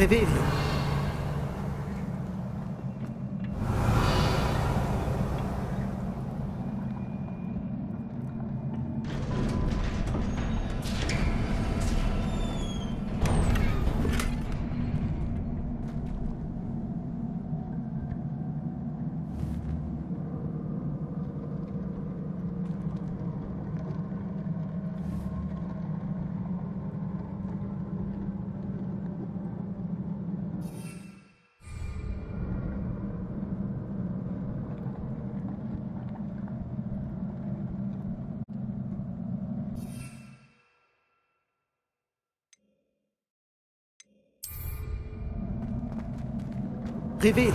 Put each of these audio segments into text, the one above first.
Revelio. Revelio.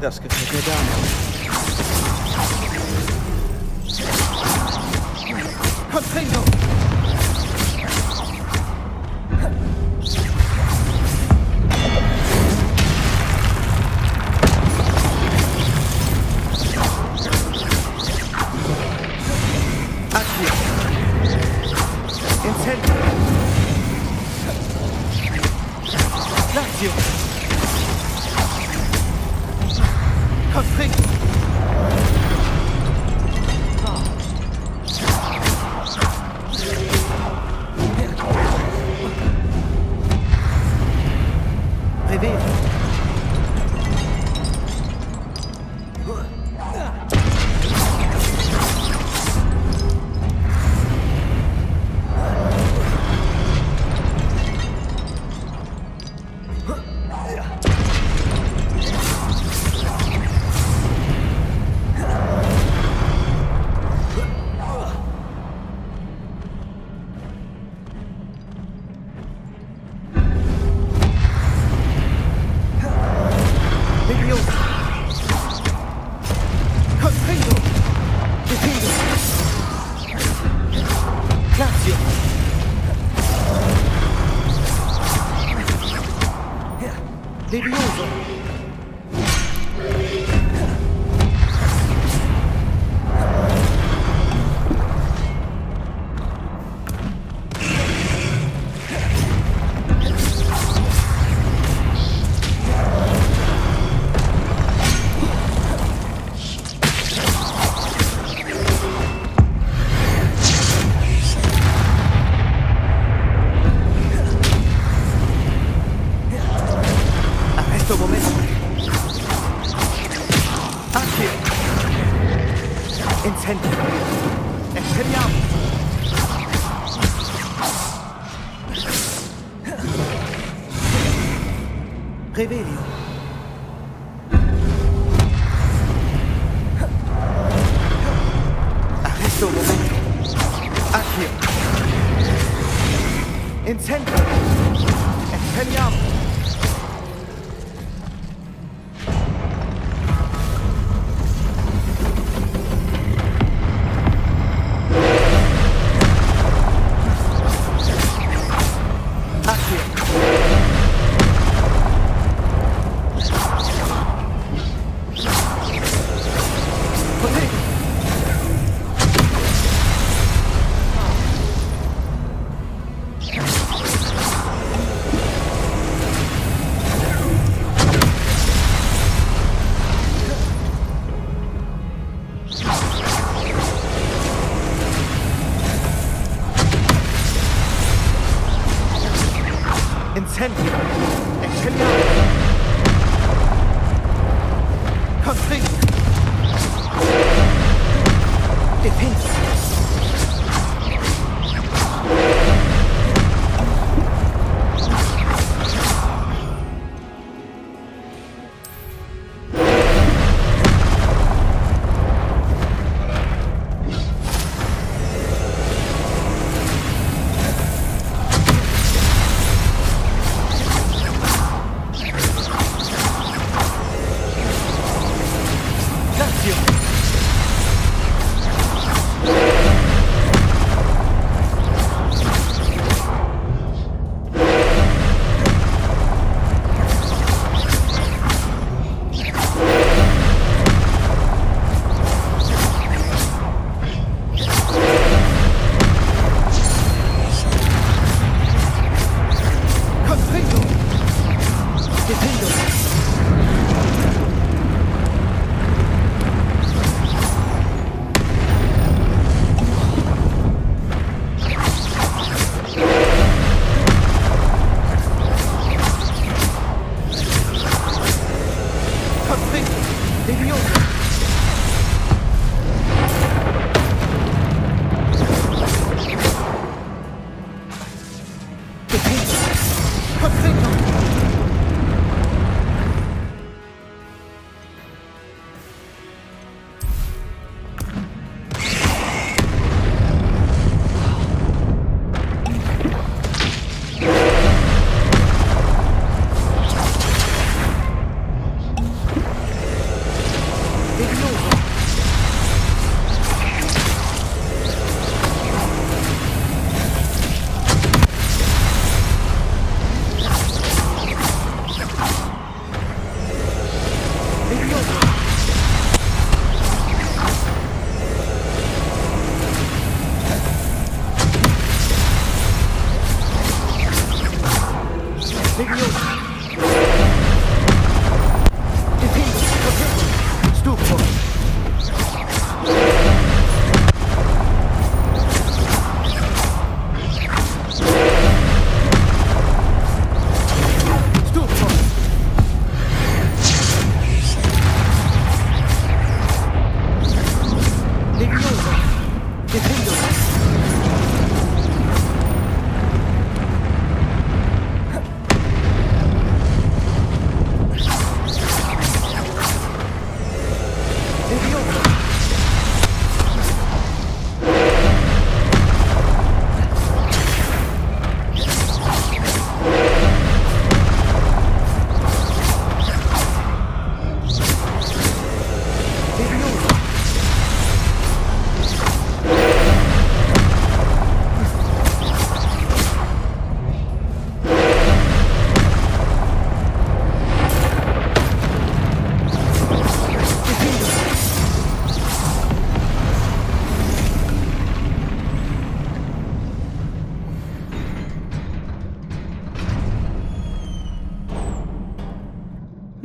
Das gefällt mir gar nicht. Confringo.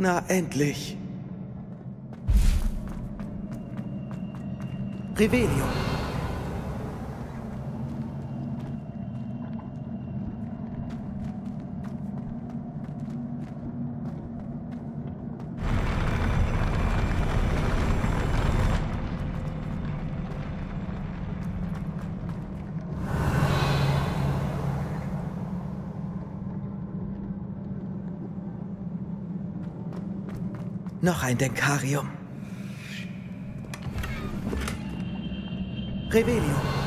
Na, endlich. Revelio. Noch ein Denkarium. Revelio.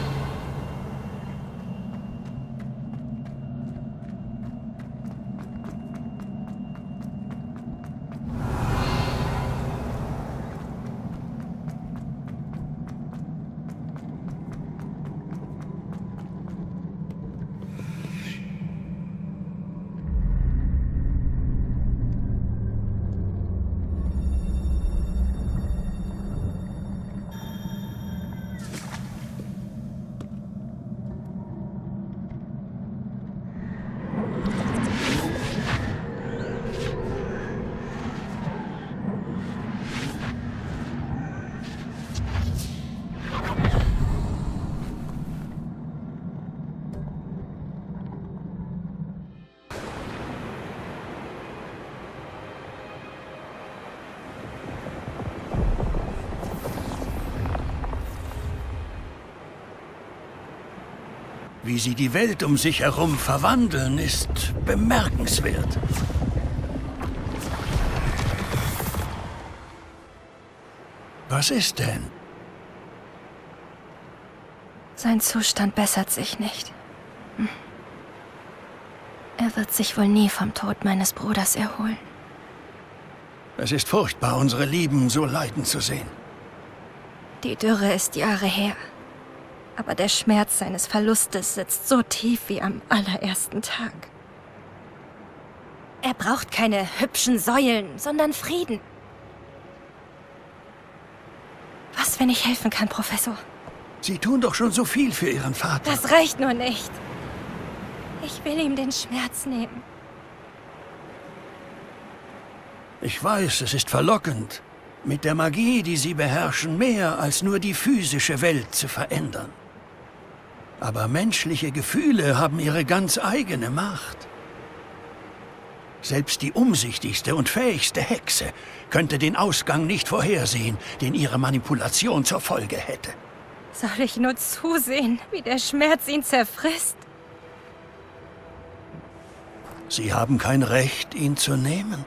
Wie sie die Welt um sich herum verwandeln, ist bemerkenswert. Was ist denn? Sein Zustand bessert sich nicht. Hm. Er wird sich wohl nie vom Tod meines Bruders erholen. Es ist furchtbar, unsere Lieben so leiden zu sehen. Die Dürre ist Jahre her. Aber der Schmerz seines Verlustes sitzt so tief wie am allerersten Tag. Er braucht keine hübschen Säulen, sondern Frieden. Was, wenn ich helfen kann, Professor? Sie tun doch schon so viel für Ihren Vater. Das reicht nur nicht. Ich will ihm den Schmerz nehmen. Ich weiß, es ist verlockend, mit der Magie, die Sie beherrschen, mehr als nur die physische Welt zu verändern. Aber menschliche Gefühle haben ihre ganz eigene Macht. Selbst die umsichtigste und fähigste Hexe könnte den Ausgang nicht vorhersehen, den ihre Manipulation zur Folge hätte. Soll ich nur zusehen, wie der Schmerz ihn zerfrisst? Sie haben kein Recht, ihn zu nehmen.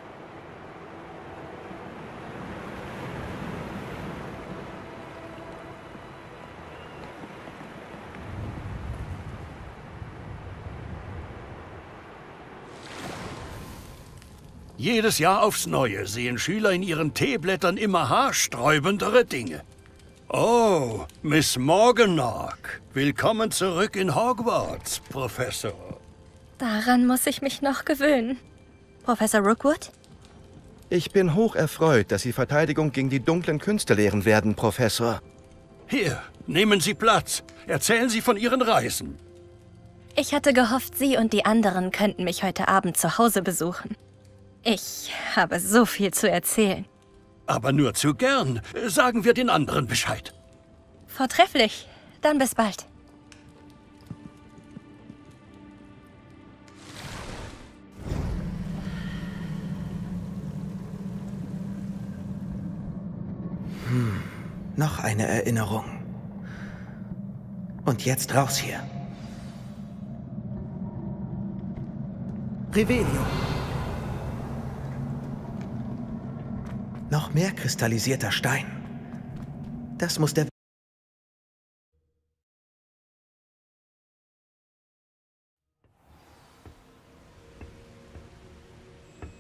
Jedes Jahr aufs Neue sehen Schüler in ihren Teeblättern immer haarsträubendere Dinge. Oh, Miss Morganach. Willkommen zurück in Hogwarts, Professor. Daran muss ich mich noch gewöhnen. Professor Rookwood? Ich bin hoch erfreut, dass Sie Verteidigung gegen die dunklen Künste lehren werden, Professor. Hier, nehmen Sie Platz. Erzählen Sie von Ihren Reisen. Ich hatte gehofft, Sie und die anderen könnten mich heute Abend zu Hause besuchen. Ich habe so viel zu erzählen. Aber nur zu gern. Sagen wir den anderen Bescheid. Vortrefflich. Dann bis bald. Hm, noch eine Erinnerung. Und jetzt raus hier. Revelio. Noch mehr kristallisierter Stein. Das muss der...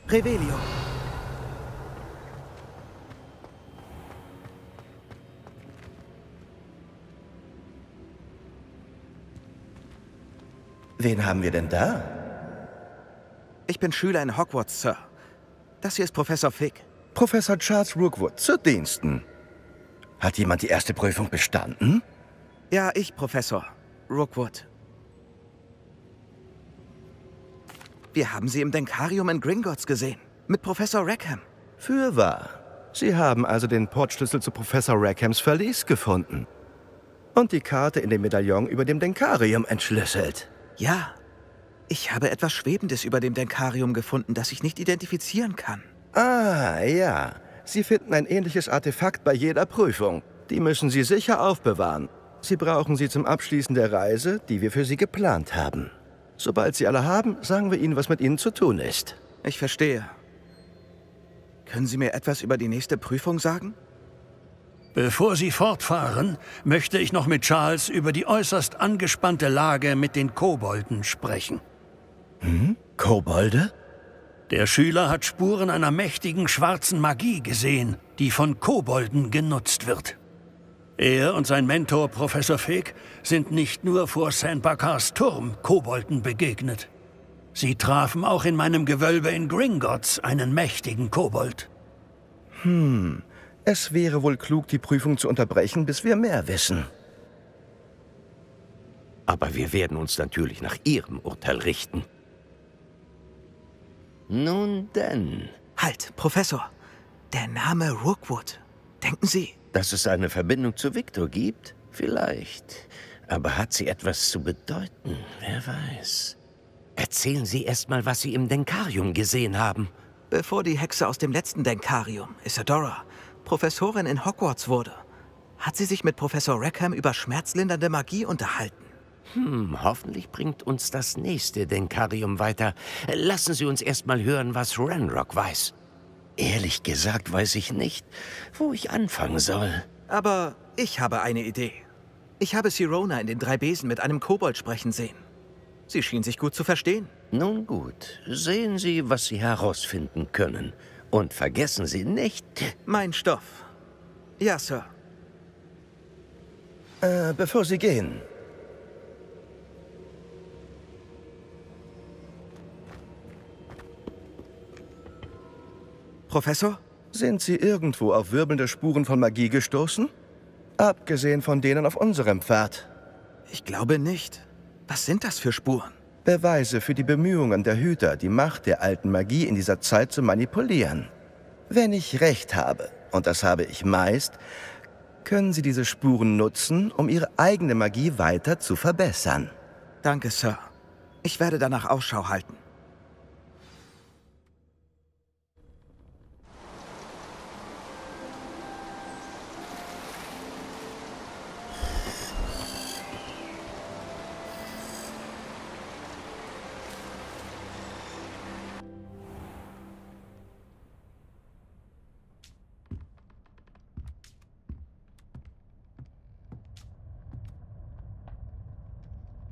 Revelio. Wen haben wir denn da? Ich bin Schüler in Hogwarts, Sir. Das hier ist Professor Fick. Professor Charles Rookwood, zu Diensten. Hat jemand die erste Prüfung bestanden? Ja, ich, Professor. Rookwood. Wir haben Sie im Denkarium in Gringotts gesehen. Mit Professor Rackham. Fürwahr. Sie haben also den Portschlüssel zu Professor Rackhams Verlies gefunden. Und die Karte in dem Medaillon über dem Denkarium entschlüsselt. Ja, ich habe etwas Schwebendes über dem Denkarium gefunden, das ich nicht identifizieren kann. Ah, ja. Sie finden ein ähnliches Artefakt bei jeder Prüfung. Die müssen Sie sicher aufbewahren. Sie brauchen sie zum Abschließen der Reise, die wir für Sie geplant haben. Sobald Sie alle haben, sagen wir Ihnen, was mit Ihnen zu tun ist. Ich verstehe. Können Sie mir etwas über die nächste Prüfung sagen? Bevor Sie fortfahren, möchte ich noch mit Charles über die äußerst angespannte Lage mit den Kobolden sprechen. Hm? Kobolde? Der Schüler hat Spuren einer mächtigen schwarzen Magie gesehen, die von Kobolden genutzt wird. Er und sein Mentor Professor Fig sind nicht nur vor St. Bakars Turm Kobolden begegnet. Sie trafen auch in meinem Gewölbe in Gringotts einen mächtigen Kobold. Hm, es wäre wohl klug, die Prüfung zu unterbrechen, bis wir mehr wissen. Aber wir werden uns natürlich nach Ihrem Urteil richten. Nun denn. Halt, Professor. Der Name Rookwood. Denken Sie? Dass es eine Verbindung zu Victor gibt? Vielleicht. Aber hat sie etwas zu bedeuten? Wer weiß. Erzählen Sie erst mal, was Sie im Denkarium gesehen haben. Bevor die Hexe aus dem letzten Denkarium, Isadora, Professorin in Hogwarts wurde, hat sie sich mit Professor Rackham über schmerzlindernde Magie unterhalten. Hm, hoffentlich bringt uns das nächste Denkarium weiter. Lassen Sie uns erst mal hören, was Ranrock weiß. Ehrlich gesagt weiß ich nicht, wo ich anfangen soll. Aber ich habe eine Idee. Ich habe Sirona in den drei Besen mit einem Kobold sprechen sehen. Sie schien sich gut zu verstehen. Nun gut, sehen Sie, was Sie herausfinden können. Und vergessen Sie nicht... Mein Stoff. Ja, Sir. Äh, bevor Sie gehen. Professor? Sind Sie irgendwo auf wirbelnde Spuren von Magie gestoßen? Abgesehen von denen auf unserem Pfad. Ich glaube nicht. Was sind das für Spuren? Beweise für die Bemühungen der Hüter, die Macht der alten Magie in dieser Zeit zu manipulieren. Wenn ich recht habe, und das habe ich meist, können Sie diese Spuren nutzen, um Ihre eigene Magie weiter zu verbessern. Danke, Sir. Ich werde danach Ausschau halten.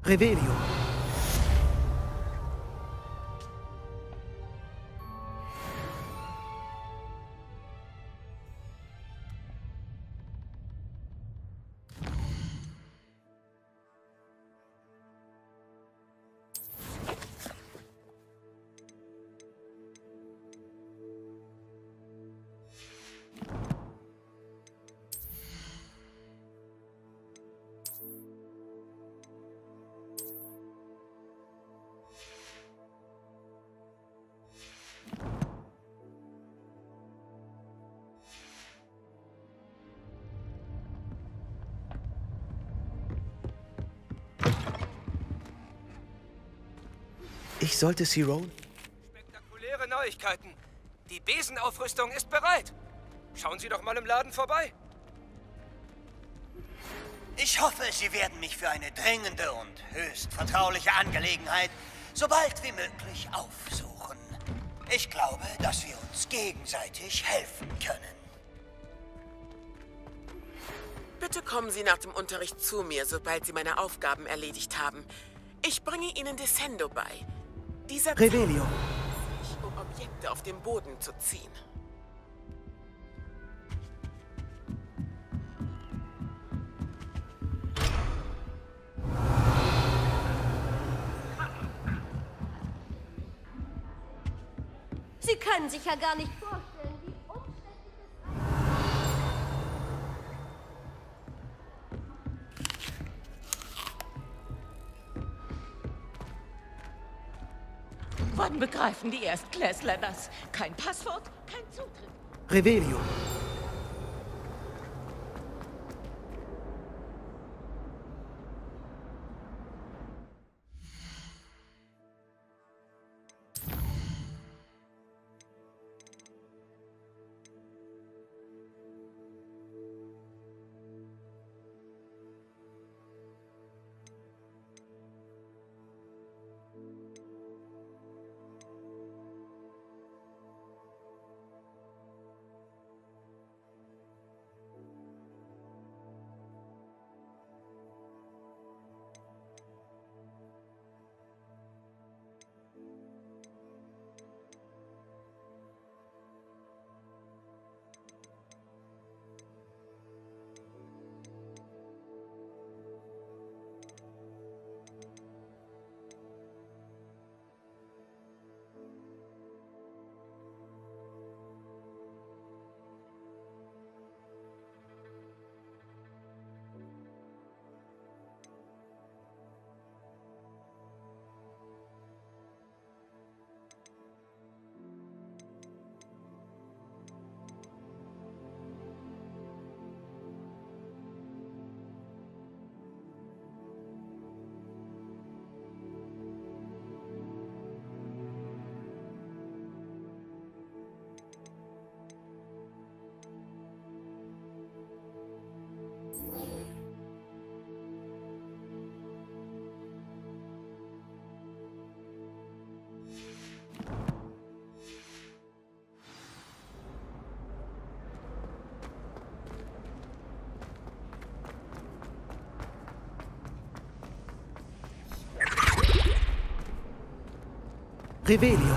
Revelio. Sollte Cyrone... Spektakuläre Neuigkeiten. Die Besenaufrüstung ist bereit. Schauen Sie doch mal im Laden vorbei. Ich hoffe, Sie werden mich für eine dringende und höchst vertrauliche Angelegenheit so bald wie möglich aufsuchen. Ich glaube, dass wir uns gegenseitig helfen können. Bitte kommen Sie nach dem Unterricht zu mir, sobald Sie meine Aufgaben erledigt haben. Ich bringe Ihnen Descendo bei. Dieser Revelio. um Objekte auf dem Boden zu ziehen. Sie können sich ja gar nicht vorstellen, Wann begreifen die Erstklässler das? Kein Passwort, kein Zutritt. Revelio. Revelio.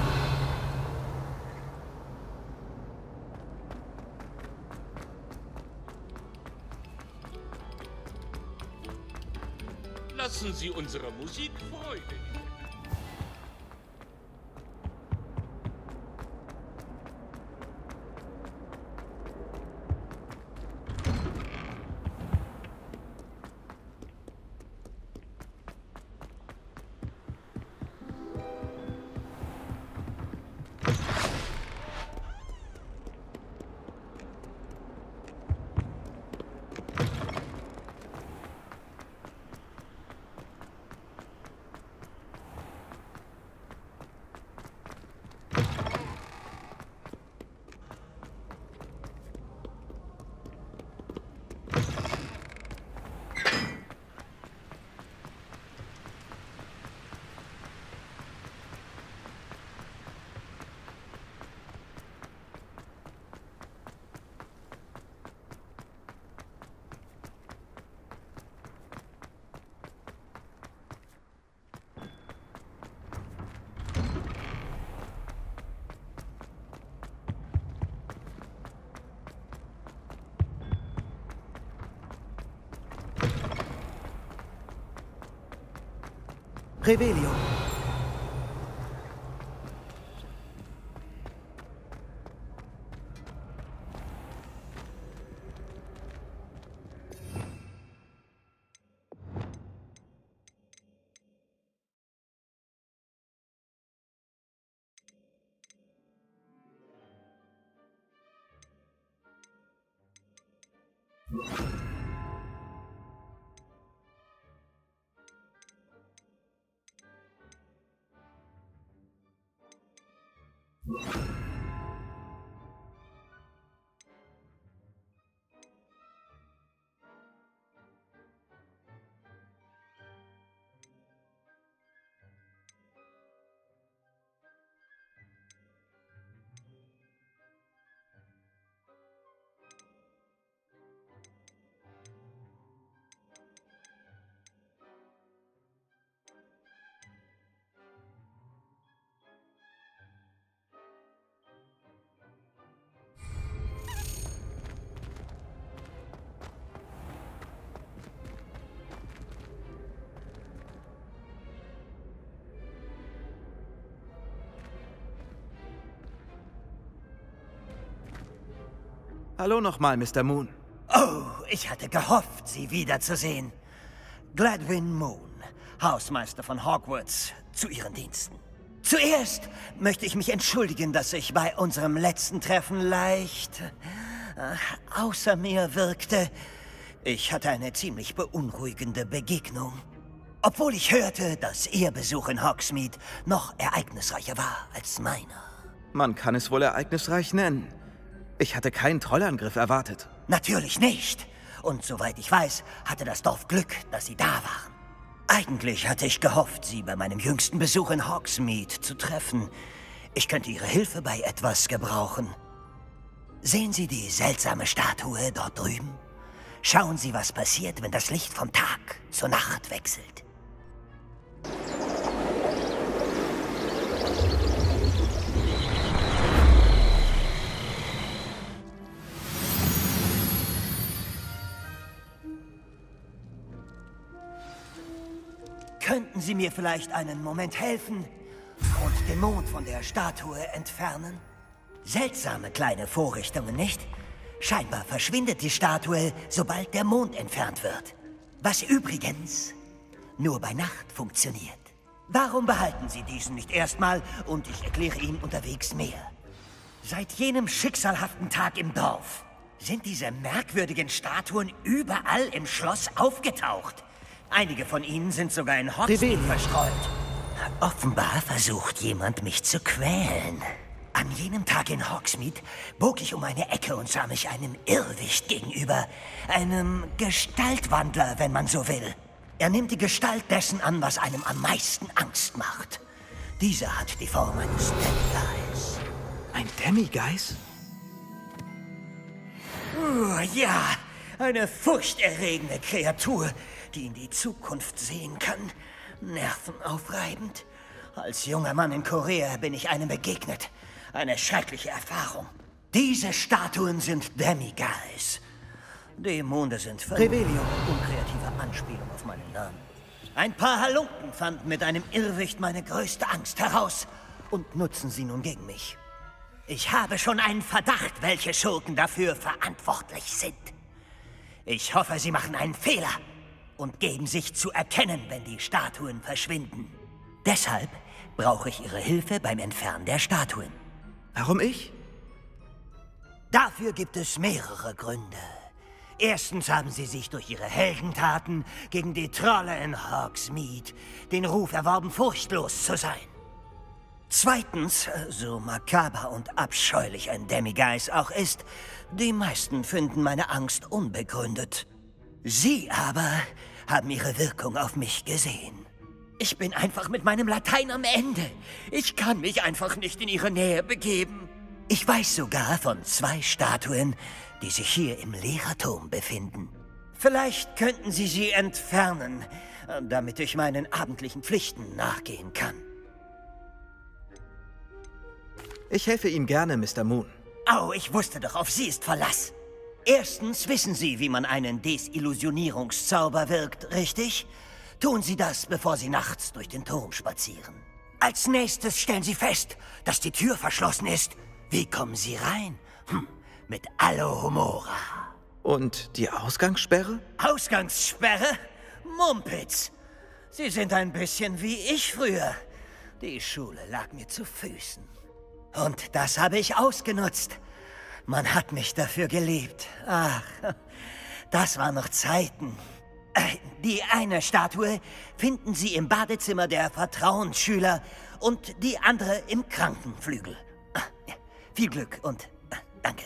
Lassen Sie unserer Musik Freude. Revelio. Hallo nochmal, Mr. Moon. Oh, ich hatte gehofft, Sie wiederzusehen. Gladwin Moon, Hausmeister von Hogwarts, zu Ihren Diensten. Zuerst möchte ich mich entschuldigen, dass ich bei unserem letzten Treffen leicht außer mir wirkte. Ich hatte eine ziemlich beunruhigende Begegnung. Obwohl ich hörte, dass Ihr Besuch in Hogsmeade noch ereignisreicher war als meiner. Man kann es wohl ereignisreich nennen. Ich hatte keinen Trollangriff erwartet. Natürlich nicht. Und soweit ich weiß, hatte das Dorf Glück, dass Sie da waren. Eigentlich hatte ich gehofft, Sie bei meinem jüngsten Besuch in Hogsmeade zu treffen. Ich könnte Ihre Hilfe bei etwas gebrauchen. Sehen Sie die seltsame Statue dort drüben? Schauen Sie, was passiert, wenn das Licht vom Tag zur Nacht wechselt. Könnten Sie mir vielleicht einen Moment helfen und den Mond von der Statue entfernen? Seltsame kleine Vorrichtungen, nicht? Scheinbar verschwindet die Statue, sobald der Mond entfernt wird. Was übrigens nur bei Nacht funktioniert. Warum behalten Sie diesen nicht erstmal und ich erkläre Ihnen unterwegs mehr? Seit jenem schicksalhaften Tag im Dorf sind diese merkwürdigen Statuen überall im Schloss aufgetaucht. Einige von ihnen sind sogar in Hogsmeade verstreut. Offenbar versucht jemand, mich zu quälen. An jenem Tag in Hogsmeade bog ich um eine Ecke und sah mich einem Irrwicht gegenüber. Einem Gestaltwandler, wenn man so will. Er nimmt die Gestalt dessen an, was einem am meisten Angst macht. Dieser hat die Form eines Demigeis. Ein Demigeis? Uh, ja, eine furchterregende Kreatur, die in die Zukunft sehen kann. Nervenaufreibend. Als junger Mann in Korea bin ich einem begegnet. Eine schreckliche Erfahrung. Diese Statuen sind Demigeis. Die Monde sind Revelio, unkreative Anspielung auf meinen Namen. Ein paar Halunken fanden mit einem Irrwicht meine größte Angst heraus und nutzen sie nun gegen mich. Ich habe schon einen Verdacht, welche Schurken dafür verantwortlich sind. Ich hoffe, sie machen einen Fehler und geben sich zu erkennen, wenn die Statuen verschwinden. Deshalb brauche ich Ihre Hilfe beim Entfernen der Statuen. Warum ich? Dafür gibt es mehrere Gründe. Erstens haben sie sich durch ihre Heldentaten gegen die Trolle in Hogsmeade den Ruf erworben, furchtlos zu sein. Zweitens, so makaber und abscheulich ein Demigeist auch ist, die meisten finden meine Angst unbegründet. Sie aber haben ihre Wirkung auf mich gesehen. Ich bin einfach mit meinem Latein am Ende. Ich kann mich einfach nicht in ihre Nähe begeben. Ich weiß sogar von zwei Statuen, die sich hier im Lehrerturm befinden. Vielleicht könnten Sie sie entfernen, damit ich meinen abendlichen Pflichten nachgehen kann. Ich helfe Ihnen gerne, Mr. Moon. Oh, ich wusste doch, auf Sie ist Verlass. Erstens wissen Sie, wie man einen Desillusionierungszauber wirkt, richtig? Tun Sie das, bevor Sie nachts durch den Turm spazieren. Als nächstes stellen Sie fest, dass die Tür verschlossen ist. Wie kommen Sie rein? Hm, mit Alohomora. Und die Ausgangssperre? Ausgangssperre? Mumpitz. Sie sind ein bisschen wie ich früher. Die Schule lag mir zu Füßen. Und das habe ich ausgenutzt. Man hat mich dafür geliebt. Ach, das waren noch Zeiten. Äh, die eine Statue finden Sie im Badezimmer der Vertrauensschüler und die andere im Krankenflügel. Äh, viel Glück und äh, danke.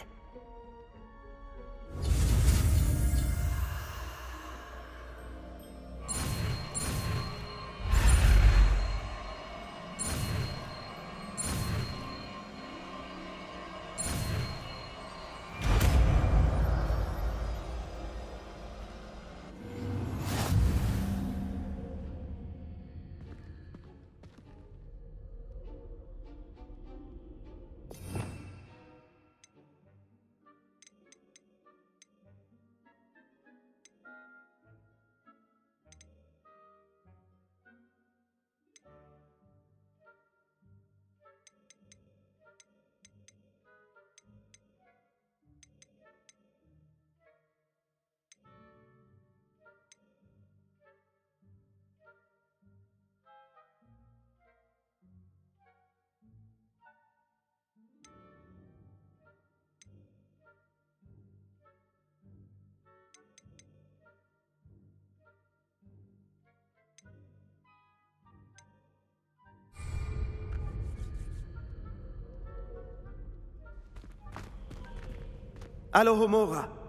Alohomora. Ach,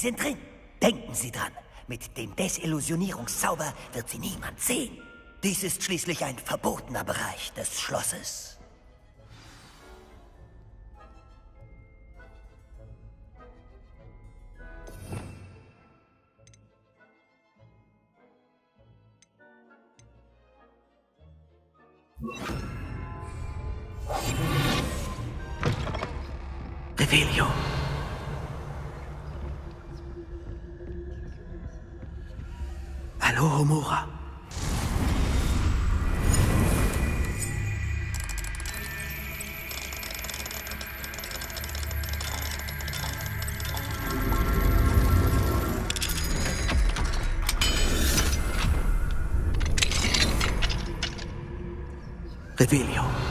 sind drin. Denken Sie dran. Mit dem Desillusionierungszauber wird Sie niemand sehen. Dies ist schließlich ein verbotener Bereich des Schlosses. Revelio. Revelio.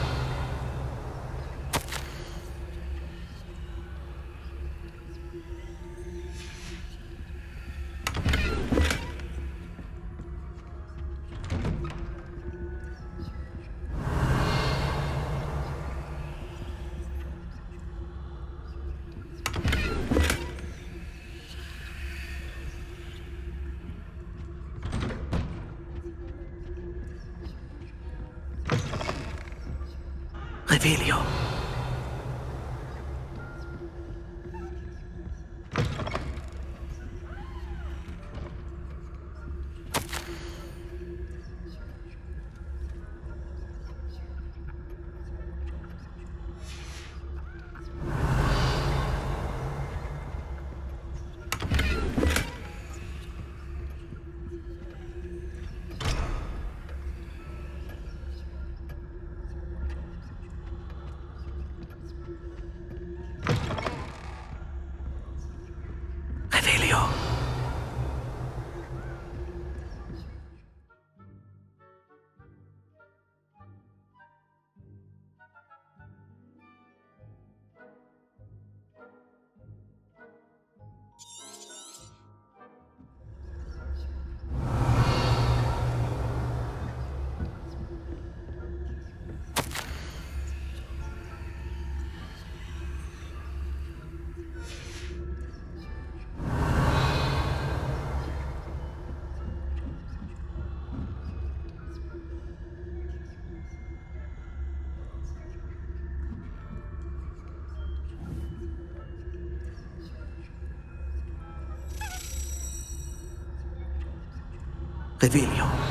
Revelio.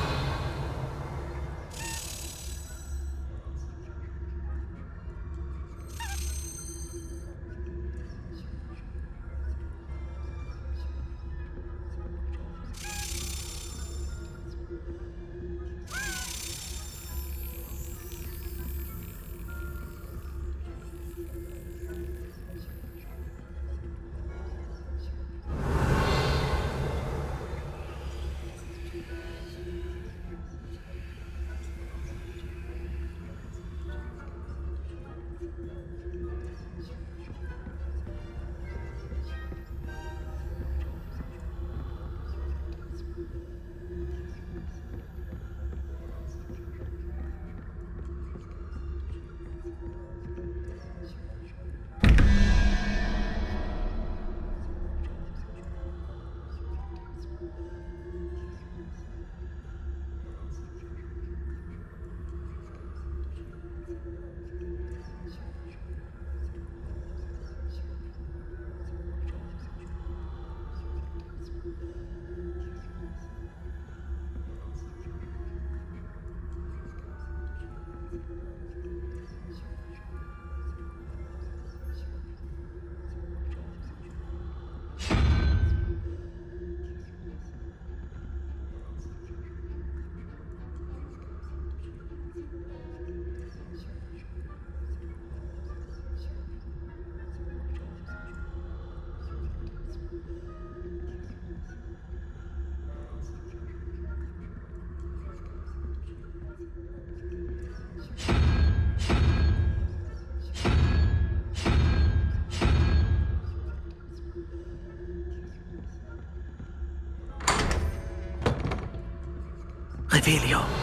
Revelio.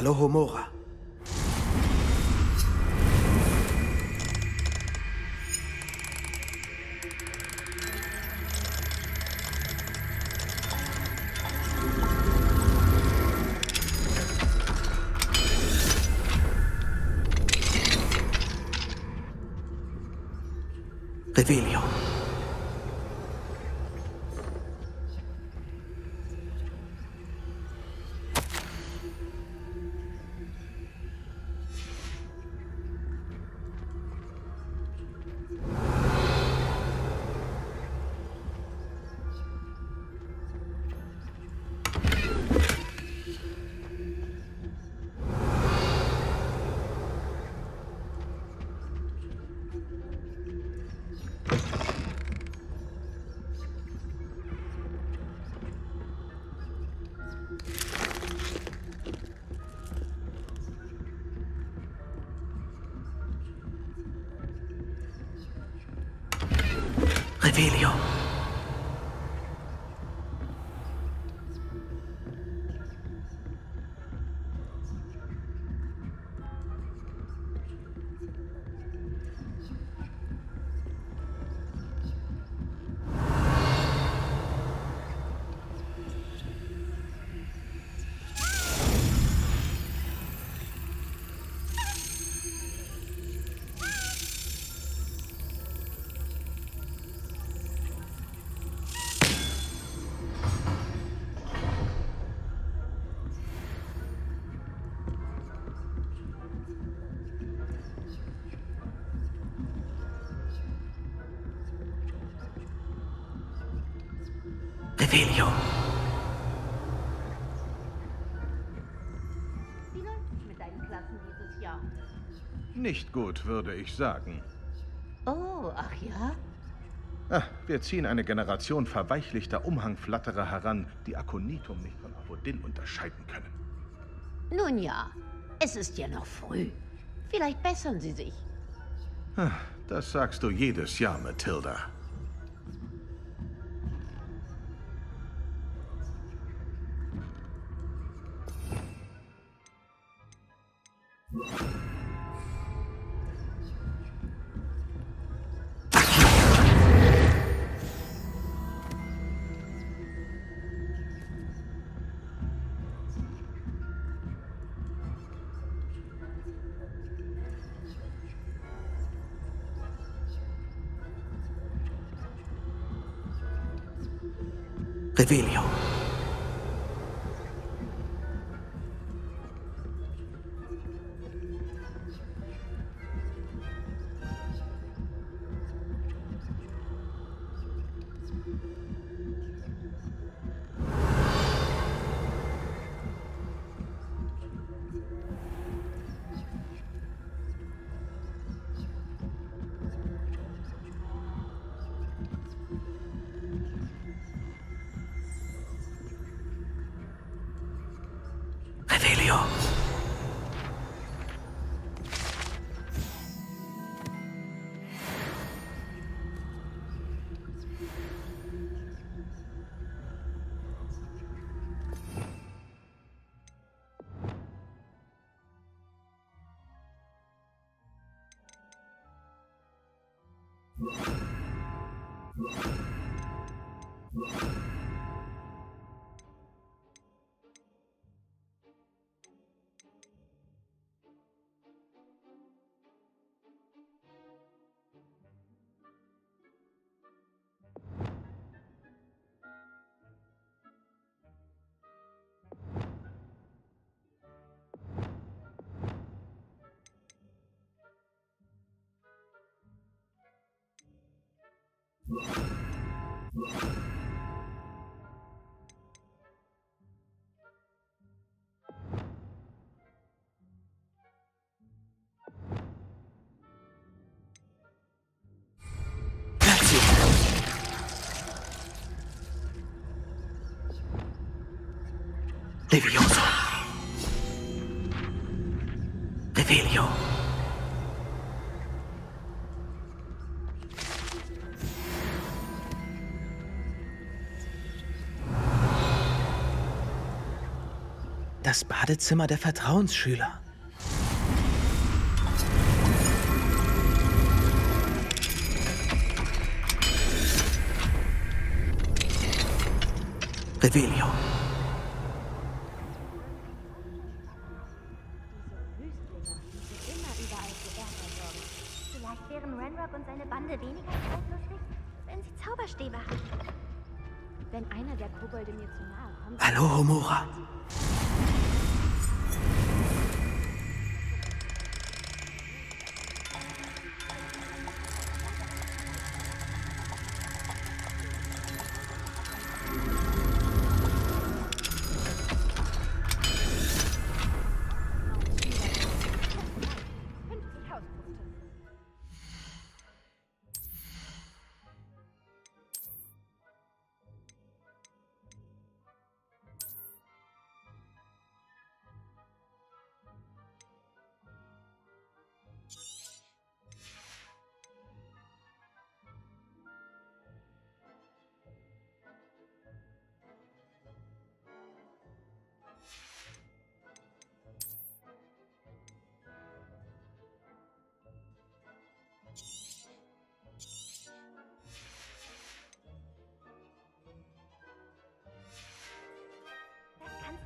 Alohomora. Revelio. Revelio. Wie läuft's mit deinen Klassen dieses Jahr? Nicht gut, würde ich sagen. Oh, ach ja? Ah, wir ziehen eine Generation verweichlichter Umhangflatterer heran, die Akonitum nicht von Avodin unterscheiden können. Nun ja, es ist ja noch früh. Vielleicht bessern sie sich. Ah, Das sagst du jedes Jahr, Matilda. Revelio. Mario. Levioso. Revelio. Das Badezimmer der Vertrauensschüler. Revelio. Vielleicht wären Renrock und seine Bande weniger streitlustig, wenn sie Zauberstäbe hatten. Wenn einer der Kobolde mir zu nahe kommt... Hallo, Homura.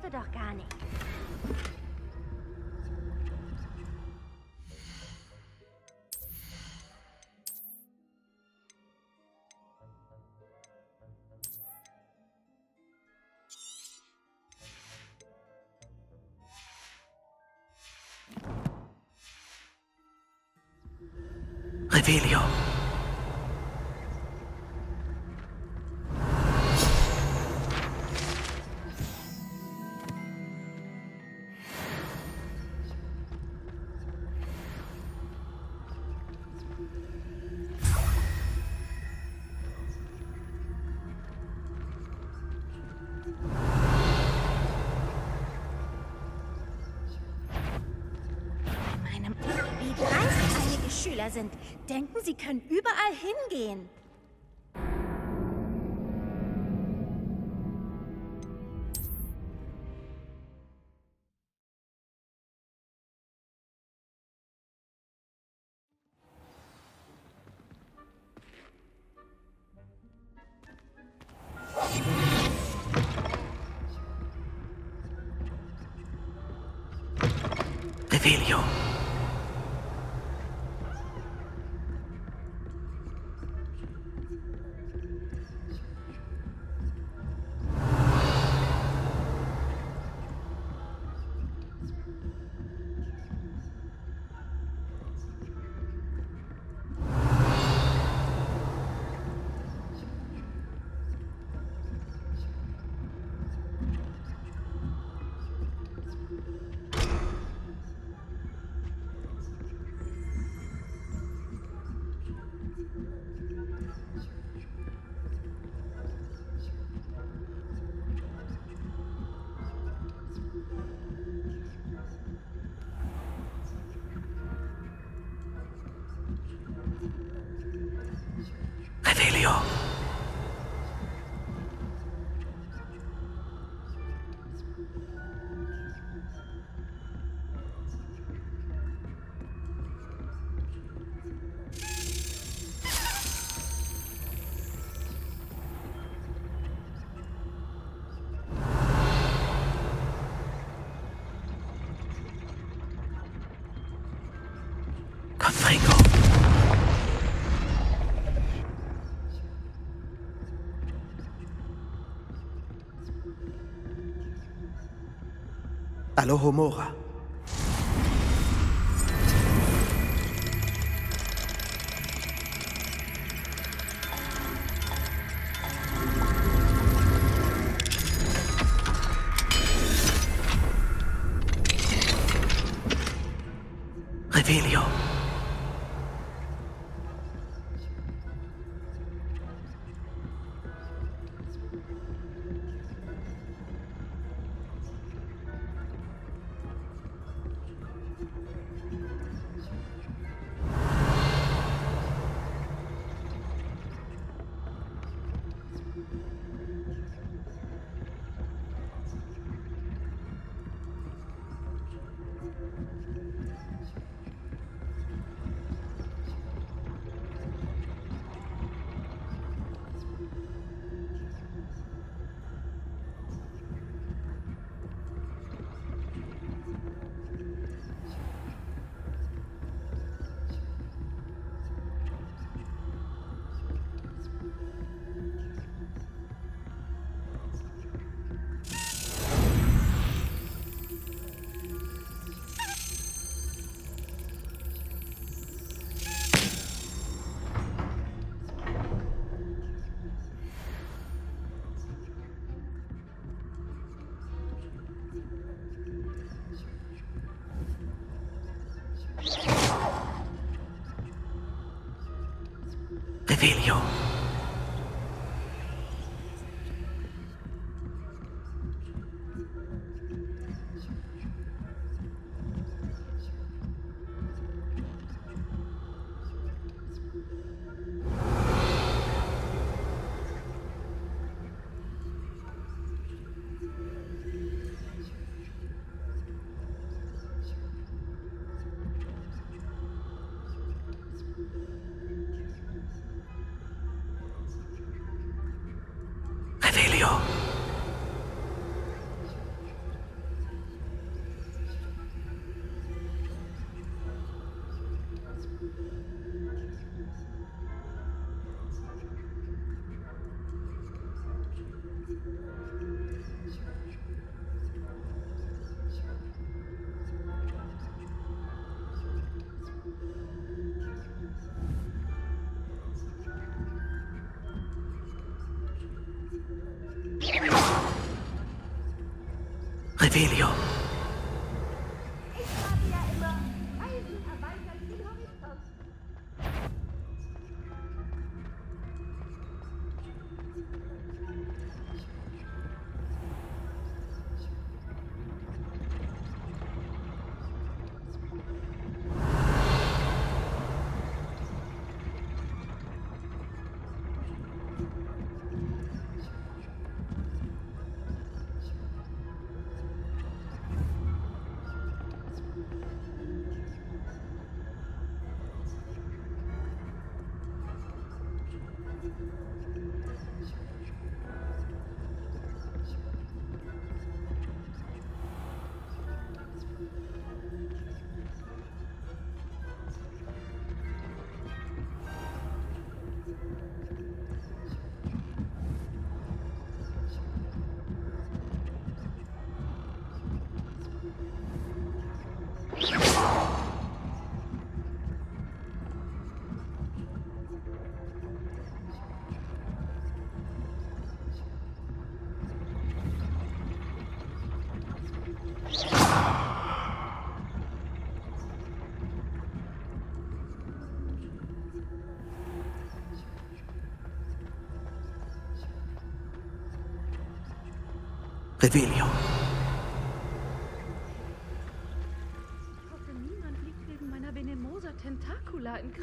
Du doch gar nicht. Revelio. Meinem, wie dreist einige Schüler sind. Denken, sie können überall hingehen. Comme frigo. Allo Homora.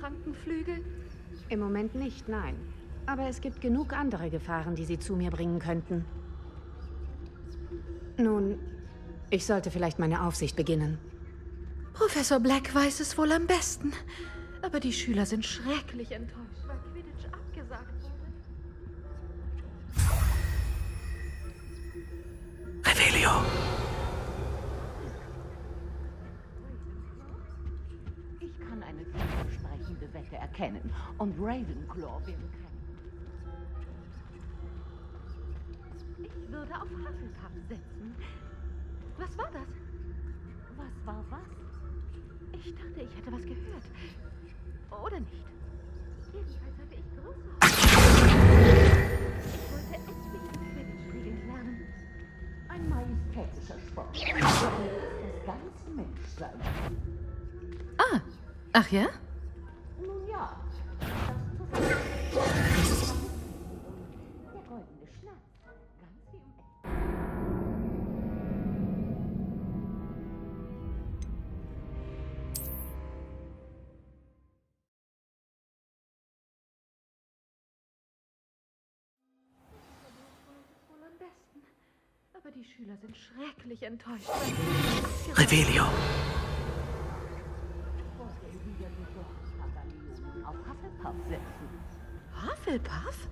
Krankenflügel. Im Moment nicht, nein. Aber es gibt genug andere Gefahren, die Sie zu mir bringen könnten. Nun, ich sollte vielleicht meine Aufsicht beginnen. Professor Black weiß es wohl am besten. Aber die Schüler sind schrecklich enttäuscht, Ravenclaw wäre kein... Ich würde auf Hufflepuff setzen. Was war das? Was war was? Ich dachte, ich hätte was gehört. Oder nicht? Jedenfalls hatte ich große Ich wollte endlich Quidditch-Regeln lernen. Ein majestätischer Sport. Das ganze Menschsein. Ah, ach ja? Aber die Schüler sind schrecklich enttäuscht. Revelio. Auf Hufflepuff setzen. Hufflepuff?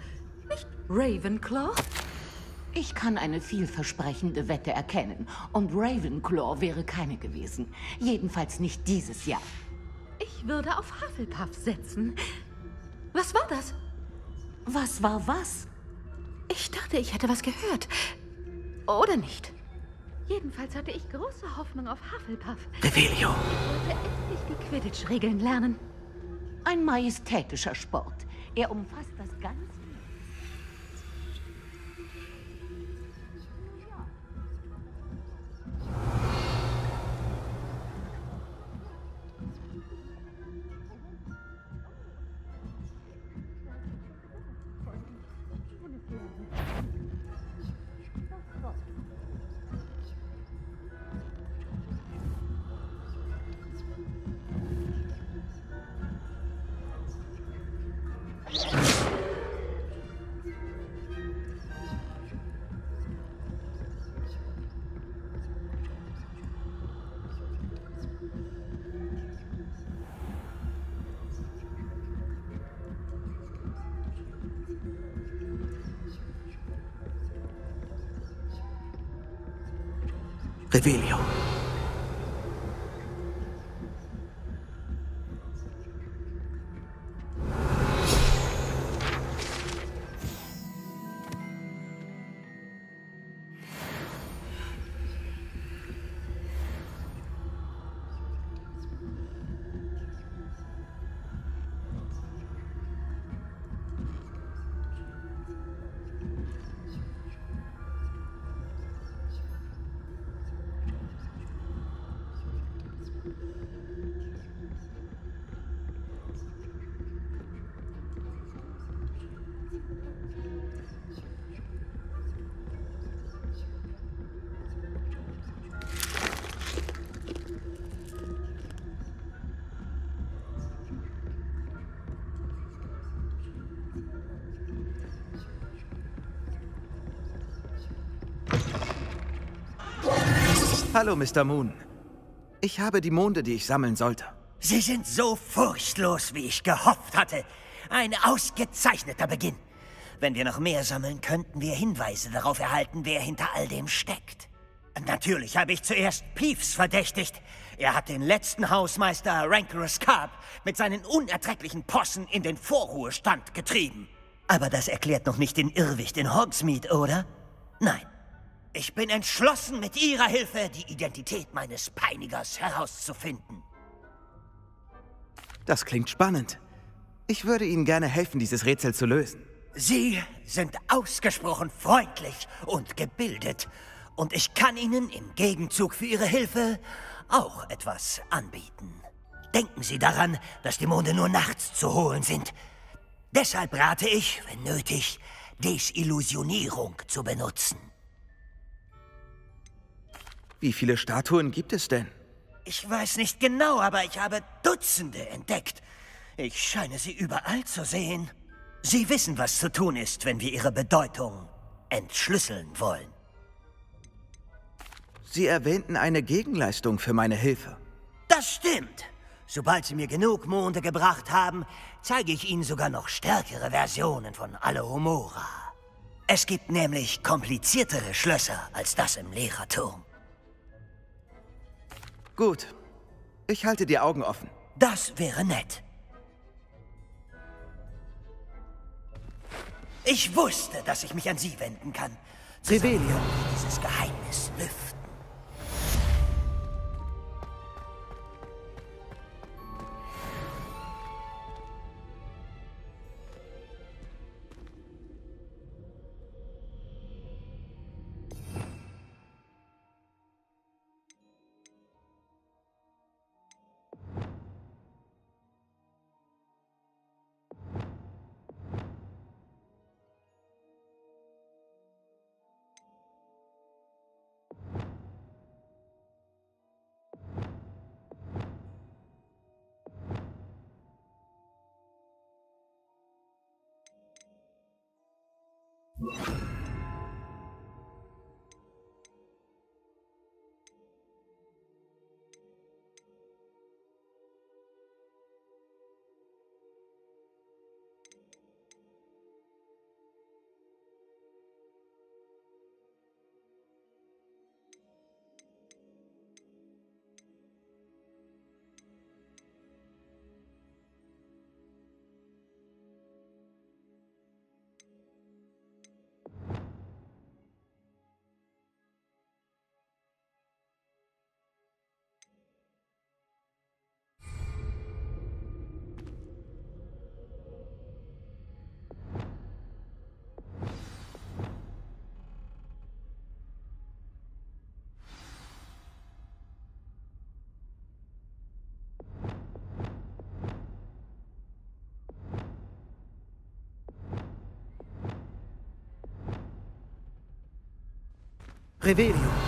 Nicht Ravenclaw? Ich kann eine vielversprechende Wette erkennen. Und Ravenclaw wäre keine gewesen. Jedenfalls nicht dieses Jahr. Ich würde auf Hufflepuff setzen. Was war das? Was war was? Ich dachte, ich hätte was gehört. Oder nicht? Jedenfalls hatte ich große Hoffnung auf Hufflepuff. Revelio. Ich wollte endlich die Quidditch-Regeln lernen. Ein majestätischer Sport. Er umfasst das ganze. Revelio. Hallo, Mr. Moon. Ich habe die Monde, die ich sammeln sollte. Sie sind so furchtlos, wie ich gehofft hatte. Ein ausgezeichneter Beginn. Wenn wir noch mehr sammeln, könnten wir Hinweise darauf erhalten, wer hinter all dem steckt. Natürlich habe ich zuerst Peeves verdächtigt. Er hat den letzten Hausmeister Rancorous Carp mit seinen unerträglichen Possen in den Vorruhestand getrieben. Aber das erklärt noch nicht den Irrwicht in Hogsmeade, oder? Nein. Ich bin entschlossen, mit Ihrer Hilfe die Identität meines Peinigers herauszufinden. Das klingt spannend. Ich würde Ihnen gerne helfen, dieses Rätsel zu lösen. Sie sind ausgesprochen freundlich und gebildet. Und ich kann Ihnen im Gegenzug für Ihre Hilfe auch etwas anbieten. Denken Sie daran, dass die Monde nur nachts zu holen sind. Deshalb rate ich, wenn nötig, Desillusionierung zu benutzen. Wie viele Statuen gibt es denn? Ich weiß nicht genau, aber ich habe Dutzende entdeckt. Ich scheine sie überall zu sehen. Sie wissen, was zu tun ist, wenn wir ihre Bedeutung entschlüsseln wollen. Sie erwähnten eine Gegenleistung für meine Hilfe. Das stimmt. Sobald Sie mir genug Monde gebracht haben, zeige ich Ihnen sogar noch stärkere Versionen von Alohomora. Es gibt nämlich kompliziertere Schlösser als das im Lehrerturm. Gut. Ich halte die Augen offen. Das wäre nett. Ich wusste, dass ich mich an Sie wenden kann. Zusammen wir dieses Geheimnis lüften. Revelio.